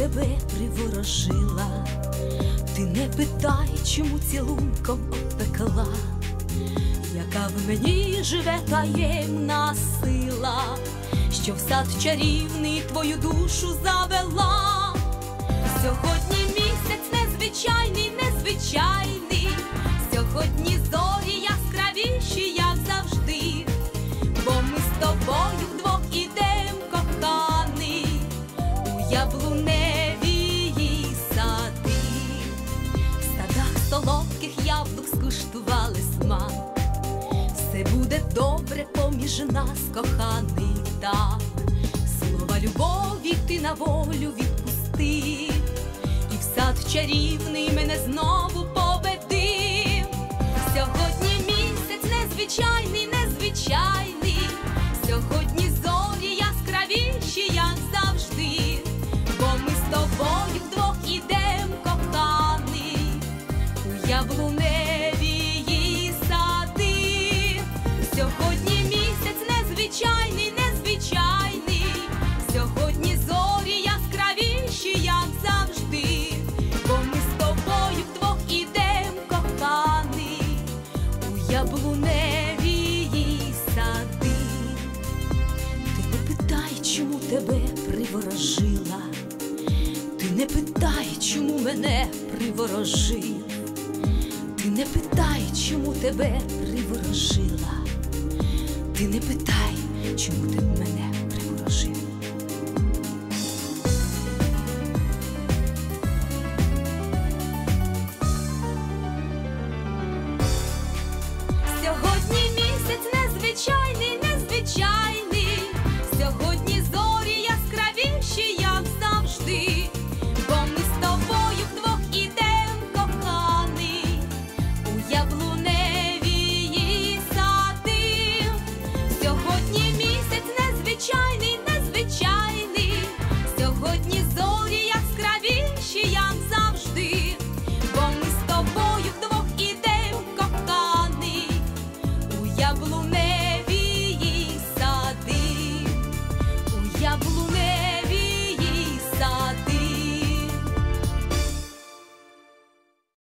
тебе приворожила, ти не питай, чому цілунком обпекла, яка в мені живе таємна сила, що в сад чарівний твою душу завела. У яблуневі сади, в садах солодких яблук скуштували смак. Все буде добре поміж нас, коханий так. Слова любові ти на волю відпусти, і в сад чарівний мене знову у яблуневі сади. Сьогодні місяць незвичайний, незвичайний. Сьогодні зорі яскравіші, як завжди. Бо ми з тобою вдвох ідем, коханий, у яблуневі сади. Ти не питай, чому тебе приворожила. Ти не питай, чому мене приворожив. Не питай, чому тебе приворожила. Ти не питай, чому ти мене